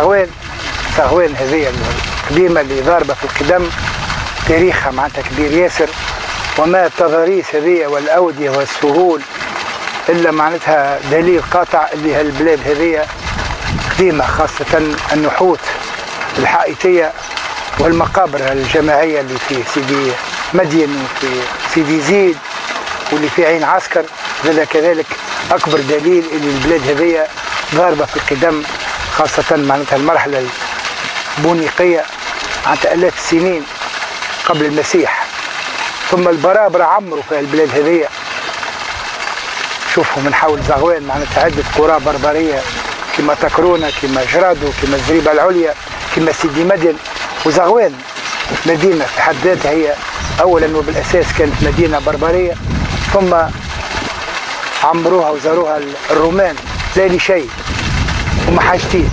سغوان سغوان هذه القديمة اللي ضاربة في القدم تاريخها معناتها كبير ياسر. وما التضاريس هذه والأودية والسهول إلا معناتها دليل قاطع اللي هالبلاد هذه قديمة خاصة النحوت الحائطية والمقابر الجماعية اللي في سيدي مدين وفي سيدي زيد واللي في عين عسكر. هذا كذلك أكبر دليل اللي البلاد هذه ضاربة في القدم. خاصة معناتها المرحلة البونيقية معناتها آلاف السنين قبل المسيح. ثم البرابرة عمروا في البلاد هذه. شوفوا من حول زغوان معناتها عدة قرى بربرية. كما تكرونة كما جرادو كما الزريبة العليا كما سيدي مدن وزغوان مدينة في حد ذاتها هي أولا وبالأساس كانت مدينة بربرية. ثم عمروها وزاروها الرومان. لا لشيء. هما حاجتين.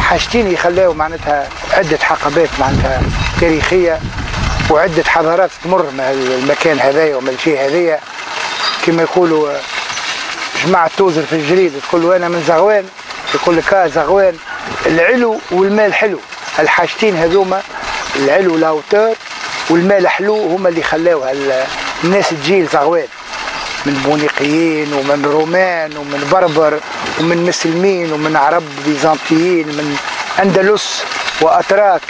حاجتين يخليوا معناتها عدة حقبات معناتها تاريخية وعدة حضارات تمر من المكان هذايا ومن الشيء هذايا كما يقولوا جماعة توزر في الجريد تقول أنا من زغوان يقول لك آه زغوان. العلو والمال حلو. الحاجتين هذوما العلو لاوتور والمال حلو هما اللي خلاو الناس تجي لزغوان. من بونيقيين ومن رومان ومن بربر ومن مسلمين ومن عرب بيزنطيين من أندلس وأتراك.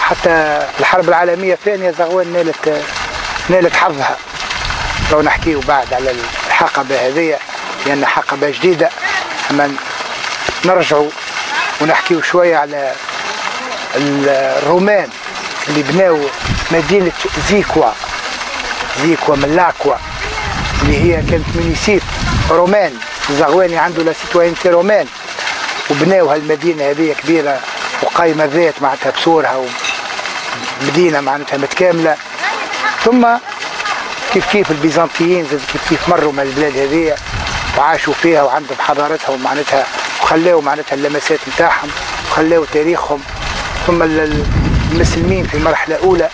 حتى الحرب العالمية الثانية زغوان نالت نالت حظها. لو نحكيه بعد على الحقبة هذه لأن حقبة جديدة. أما نرجعوا ونحكيو شوية على الرومان اللي بناو مدينة زيكوا. زيكوا من l'aqua. اللي هي كانت une cité romaine. الزغواني عنده la citoyenneté romaine. وبناو هالمدينة هذه كبيرة وقايمة ذات معناتها بسورها ومدينة معناتها متكاملة. ثم كيف كيف البيزنطيين زاد كيف كيف مروا من البلاد هذه وعاشوا فيها وعندهم حضارتها ومعناتها وخلاو معناتها اللمسات نتاعهم وخلاو تاريخهم. ثم المسلمين في مرحلة أولى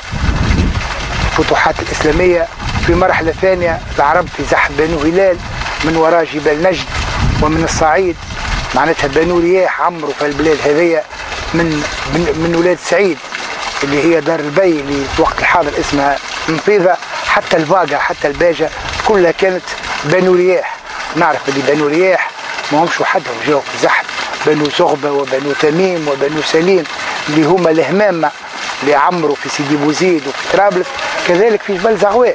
الفتوحات الإسلامية. في مرحلة ثانية العرب في زحف بنو هلال من وراء جبال نجد ومن الصعيد. معناتها بنو رياح عمروا في البلاد هذية من من, ولاد سعيد اللي هي دار البي اللي في وقت الحاضر اسمها نفيضة حتى الفاقة حتى الباجة كلها كانت بنو رياح. نعرف اللي بنو رياح ما همش وحدهم جاوا في زحف بنو زغبة وبنو تميم وبنو سليم اللي هما الهمامة اللي عمروا في سيدي بوزيد وفي طرابلس. كذلك في جبل زغوان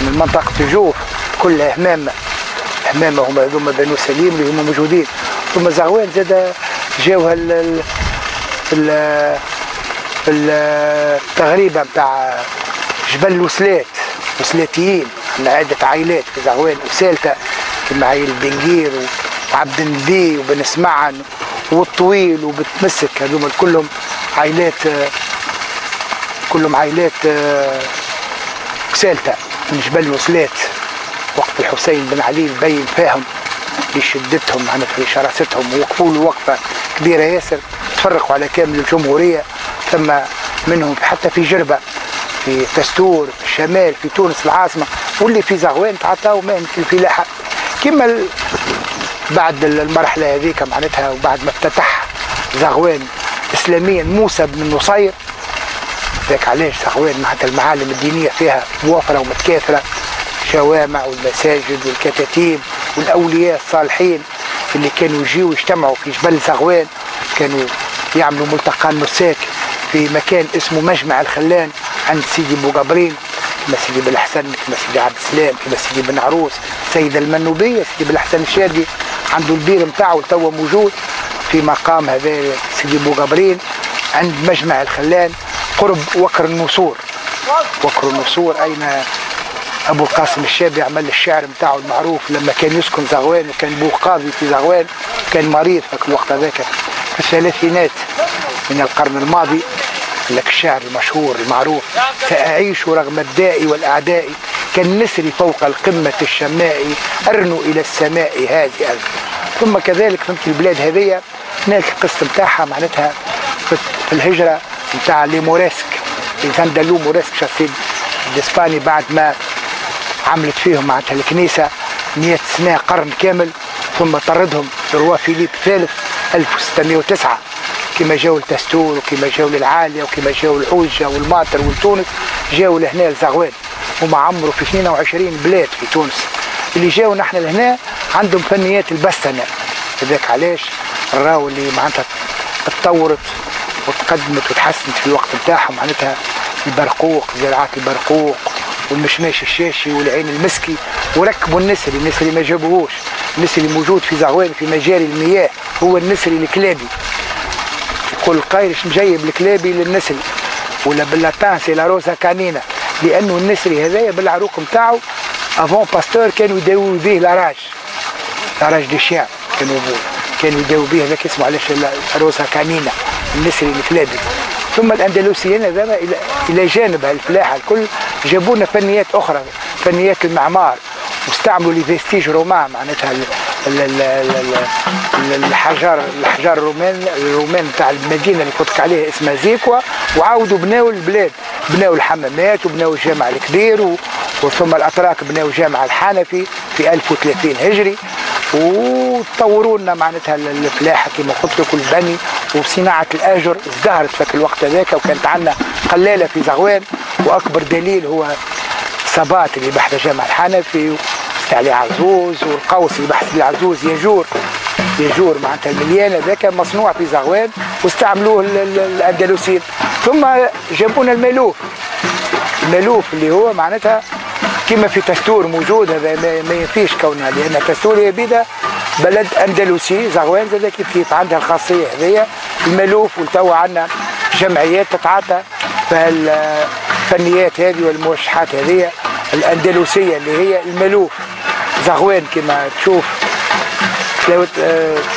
من منطقة الجوف كلها همامة همامة هما هذوما بنو سليم اللي هما موجودين. ثم زغوان زاد جاو ال التغريبة بتاع جبل الوسلات. وسلاتيين عندنا عدة عائلات في زغوان. وسالتة كما عائلة بنجير وعبد النبي وبن سمعن والطويل وبتمسك. هذوما كلهم عائلات كلهم عائلات سالتة من جبل الوسلات وقت الحسين بن علي بين فيهم لشدتهم في شراستهم ووقفوا له وقفة كبيرة ياسر. تفرقوا على كامل الجمهورية. ثم منهم حتى في جربة في تستور في الشمال في تونس العاصمة واللي في زغوان تعطاو مهنه الفلاحة. كما بعد المرحلة هذيك معناتها وبعد ما افتتح زغوان اسلاميا موسى بن نصير ذاك علاش زغوان معناتها المعالم الدينية فيها موافره ومتكاثرة. الجوامع والمساجد والكتاتيب والأولياء الصالحين اللي كانوا يجيوا يجتمعوا في جبل زغوان كانوا يعملوا ملتقى النساك في مكان اسمه مجمع الخلان عند سيدي بوغابرين كما سيدي بن الحسن كما سيدي عبد السلام كما سيدي بن عروس السيدة المنوبية سيدي بن الحسن الشاذلي عنده البير نتاعو توا موجود في مقام هذا سيدي بوغابرين عند مجمع الخلان. قرب وكر النسور وكر النسور أين أبو القاسم الشابي عمل الشعر بتاعه المعروف لما كان يسكن زغوان وكان بوه قاضي في زغوان كان مريض في الوقت هذاك. في الثلاثينات من القرن الماضي لك الشعر المشهور المعروف سأعيش رغم الداء والأعداء كالنسر فوق القمة الشماء أرنو إلى السماء هادئا ثم كذلك فهمت البلاد هذه هناك القصة بتاعها معناتها في الهجرة بتاع les Morisques les Andalous Morisques chassés de l'Espagne بعد ما عملت فيهم معناتها الكنيسة 100 سنة قرن كامل ثم طردهم. ال roi فيليب الثالث 1609 كما جاوا لتستور وكما جاوا للعالية وكما جاوا العوجة والماطر والتونس جاوا لهنا لزغوان. هما عمروا في 22 بلاد في تونس. اللي جاوا نحن لهنا عندهم فنيات البستنة. هذاك علاش؟ راهو اللي معناتها تطورت وتقدمت وتحسنت في الوقت نتاعهم معناتها البرقوق زراعة البرقوق والمشماش الشاشي والعين المسكي وركبوا النسري النسري ما جابوهوش. النسري موجود في زغوان في مجاري المياه هو النسري الكلابي. يقول القايل مجيب الكلابي للنسري. ولا باللاتان سي لا روزا كانينا لأنه النسري هذايا بالعروق نتاعو avant باستور كانوا يداووا به la rage la rage des chiens كانوا كانوا يداووا به هذاك اسمه علاش rosa canina النسري الكلابي ثم الاندلسيين هذا إلى جانب الفلاحة الكل جابوا لنا فنيات أخرى فنيات المعمار واستعملوا les vestiges romains معناتها الحجار الحجار الرومان الرومان تاع المدينة اللي قلت عليها اسمها زيكوا وعاودوا بناوا البلاد بناوا الحمامات وبناوا الجامع الكبير وثم الأتراك بناوا الجامع الحنفي في 1030 هجري. وطوروا لنا معناتها الفلاحة كما قلت لك البني وصناعة الآجر ازدهرت في الوقت هذاك وكانت عندنا قلالة في زغوان وأكبر دليل هو صبات اللي بحث جامع الحنفي علي عزوز والقوس اللي بحث العزوز يجور يجور معناتها المليان هذاك مصنوع في زغوان واستعملوه الاندلسيين ثم جابوا لنا المألوف. المألوف اللي هو معناتها كما في تستور موجود هذا ما ينفيش كونها لأن تستور هي بيدا بلد أندلسي زغوان زاد كيف كيف عندها الخاصية هذيا. المالوف وتوا عندنا جمعيات تتعاطى الفنيات هذه والموشحات هذه الأندلسية اللي هي المالوف زغوان كما تشوف لو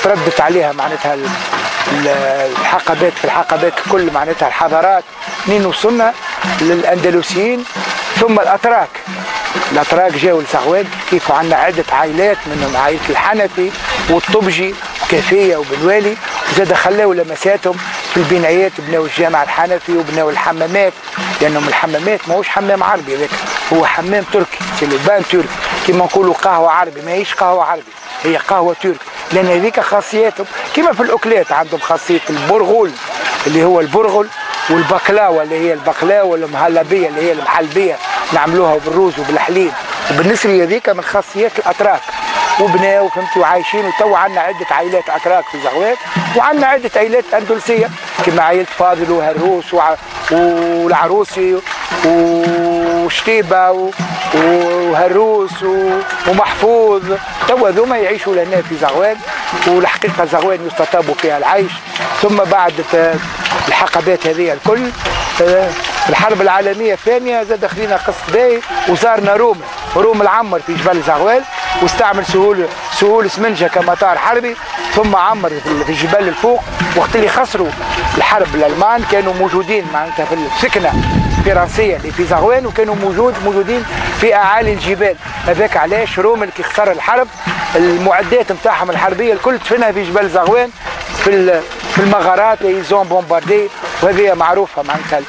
تردت عليها معناتها الحقبات في الحقبات الكل معناتها الحضارات. منين وصلنا للأندلسيين ثم الأتراك. الأتراك جاوا لسغوان كيف عندنا عدة عائلات منهم عائلة الحنفي والطبجي وكافيه وبنوالي. وزاد خلاو لمساتهم في البنايات بناو الجامع الحنفي وبناو الحمامات. لأنهم الحمامات ماهوش حمام عربي هذاك هو حمام تركي سلوبان تركي. كما نقولوا قهوة عربي ماهيش قهوة عربي هي قهوة تركي. لأن هذيك خاصياتهم كما في الأكلات عندهم خاصية البرغل اللي هو البرغل والبقلاوة اللي هي البقلاوة المهلبية اللي هي المحلبية. نعملوها بالروز وبالحليب. وبالنسري هذيك من خاصيات الأتراك. وبناء وفهمتي وعايشين وتو عندنا عدة عائلات أتراك في زغوات وعندنا عدة عائلات أندلسية. كما عائلة فاضل وهروس وع... والعروسي وشتيبة وهروس ومحفوظ. توا ذوما يعيشوا لهنا في زغوان والحقيقة زغوان يستطاب فيها العيش. ثم بعد الحقبات هذه الكل الحرب العالمية الثانية زاد خلينا قصة باي وزارنا روم روم العمر في جبل زغوال واستعمل سهول سهول سمنجة كمطار حربي ثم عمر في الجبال الفوق وقت اللي خسروا الحرب الألمان كانوا موجودين معناتها في الثكنة الفرنسيه اللي في زغوان وكانوا موجود موجودين في أعالي الجبال. هذاك علاش رومل اللي خسر الحرب المعدات نتاعهم الحربية الكل دفنها في جبال زغوان في في المغارات ils ont bombardé وهذه معروفة معناتها.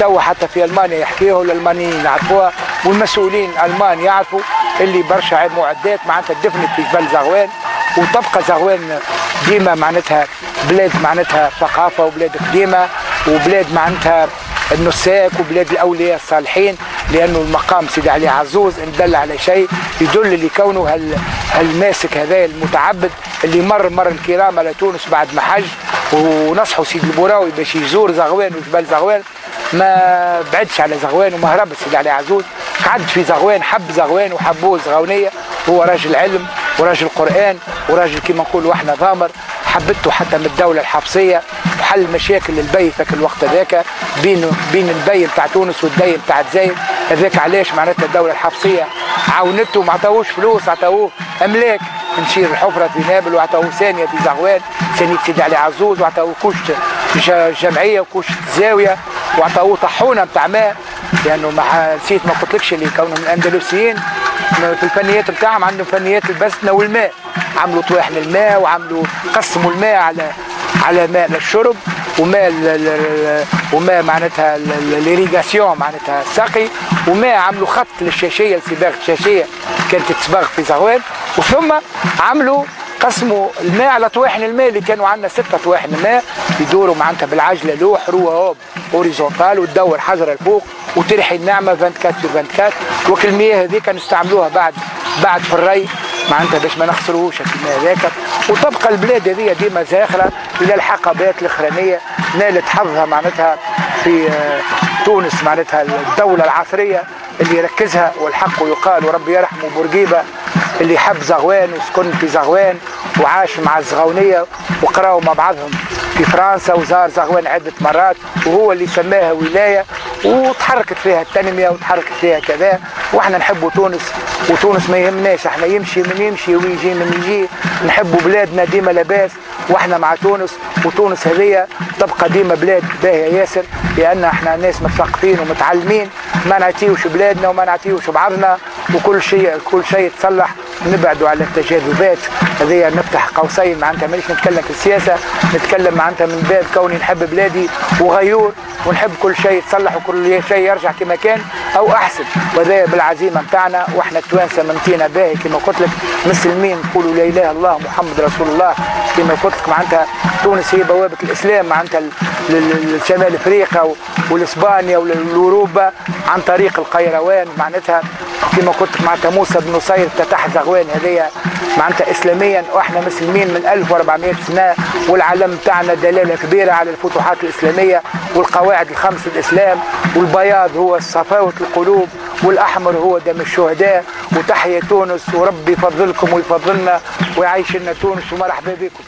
توا حتى في ألمانيا يحكيوها الالمانيين يعرفوها والمسؤولين الالمان يعرفوا اللي برشا معدات معناتها دفنت في جبل زغوان وتبقى زغوان ديما معناتها بلاد معناتها ثقافة وبلاد قديمة وبلاد معناتها النساك وبلاد الأولياء الصالحين لأنه المقام سيدي علي عزوز إن دل على شيء يدل لكونه هال هالماسك هذا المتعبد اللي مر مر الكرام على تونس بعد ما حج ونصحوا سيدي البوراوي باش يزور زغوان وجبال زغوان. ما بعدش على زغوان وما هربش سيدي علي عزوز. قعد في زغوان حب زغوان وحبوه الزغونيه هو راجل علم وراجل قرآن وراجل كما نقولوا إحنا ضامر. حبته حتى من الدولة الحبسية وحل مشاكل البي ذاك الوقت هذاك بين بين البي بتاع تونس والبي بتاع الجزائر. هذاك علاش معناتها الدولة الحبسية عاونته ما عطاوش فلوس عطاوه أملاك. نشير الحفرة في نابل وعطاوه ثانية في زغوان ثانية سيدي علي عزوز وعطاوه كشت جمعية وكشت زاوية. وعطاوه طحونة بتاع ماء لأنه مع نسيت ما قلتلكش اللي كونوا من الأندلسيين في الفنيات بتاعهم عندهم فنيات البسنة والماء. عملوا طواحن الماء وعملوا قسموا الماء على على ماء للشرب وماء وماء معناتها ليريغاسيون معناتها السقي وماء عملوا خط للشاشية لصباغه الشاشيه كانت تصباغ في زغوان وثم عملوا قسموا الماء على طواحن الماء اللي كانوا عندنا ستة طواحن ماء. يدوروا معناتها بالعجلة لوح roue à aubes horizontale وتدور حجرة لفوق وترحي النعمة 24 في 24 وكل المياه هذيك نستعملوها بعد بعد في الري معناتها باش ما نخسروش الماء هذاك وتبقى البلاد هذه ديما زاخرة إلى الحقبات الأخرانية نالت حظها معناتها في آه، تونس معناتها الدولة العصرية اللي يركزها والحق يقال وربي يرحمه بورقيبة اللي حب زغوان وسكن في زغوان وعاش مع الزغونية وقراوا مع بعضهم. في فرنسا وزار زغوان عدة مرات وهو اللي سماها ولاية وتحركت فيها التنمية وتحركت فيها كذا. وإحنا نحبوا تونس وتونس ما يهمناش إحنا يمشي من يمشي ويجي من يجي. نحبوا بلادنا ديما لاباس وإحنا مع تونس وتونس هذه تبقى ديما بلاد باهية ياسر لأن إحنا ناس مثقفين ومتعلمين. ما نعطيوش بلادنا وما نعطيوش بعضنا وكل شيء كل شيء يتصلح نبعدوا على التجاذبات هذه نفتح قوسين معناتها مانيش نتكلم في السياسة نتكلم معناتها من باب كوني نحب بلادي وغيور ونحب كل شيء يتصلح وكل شيء يرجع كما كان أو أحسن. وهذا بالعزيمة نتاعنا وإحنا التوانسه ممتينا باهي كما قلت لك. مسلمين نقولوا لا إله إلا الله محمد رسول الله. كما قلت لك معناتها تونس هي بوابة الإسلام معناتها لشمال أفريقيا والإسبانيا والأوروبا عن طريق القيروان معناتها كما قلت معناتها موسى بن نصير افتتح زغوان هذه معناتها اسلاميا وإحنا مسلمين من 1400 سنة والعلم تاعنا دلالة كبيرة على الفتوحات الإسلامية والقواعد الخمس الإسلام والبياض هو صفاوه القلوب والأحمر هو دم الشهداء. وتحيا تونس وربي يفضلكم ويفضلنا ويعيش لنا تونس. ومرحبا بكم.